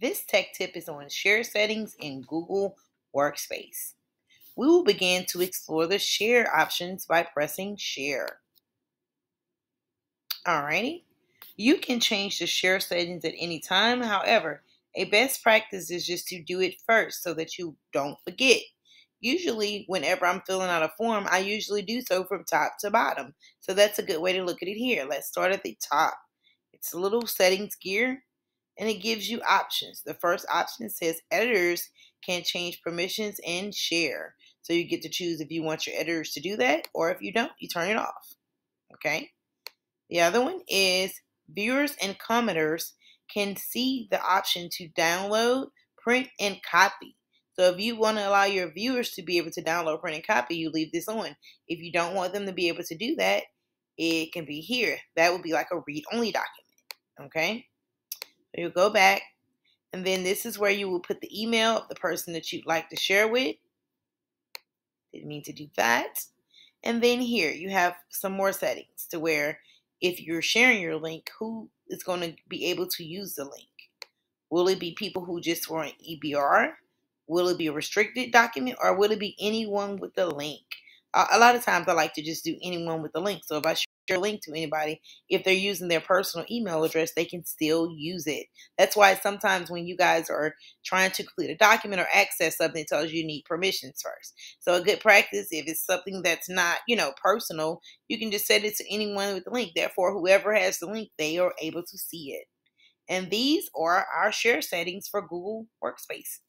This tech tip is on share settings in Google Workspace. We will begin to explore the share options by pressing share. Alrighty. You can change the share settings at any time. However, a best practice is just to do it first so that you don't forget. Usually, whenever I'm filling out a form, I usually do so from top to bottom. So that's a good way to look at it here. Let's start at the top. It's a little settings gear and it gives you options. The first option says editors can change permissions and share. So you get to choose if you want your editors to do that or if you don't, you turn it off. Okay. The other one is viewers and commenters can see the option to download, print, and copy. So if you want to allow your viewers to be able to download, print, and copy, you leave this on. If you don't want them to be able to do that, it can be here. That would be like a read-only document. Okay? You'll go back, and then this is where you will put the email of the person that you'd like to share with. Didn't mean to do that. And then here you have some more settings to where if you're sharing your link, who is going to be able to use the link? Will it be people who just were on EBR? Will it be a restricted document or will it be anyone with the link? a lot of times I like to just do anyone with the link. So if I a link to anybody, if they're using their personal email address, they can still use it. That's why sometimes when you guys are trying to complete a document or access something, it tells you, you need permissions first. So a good practice, if it's something that's not, you know, personal, you can just set it to anyone with the link. Therefore, whoever has the link, they are able to see it. And these are our share settings for Google Workspace.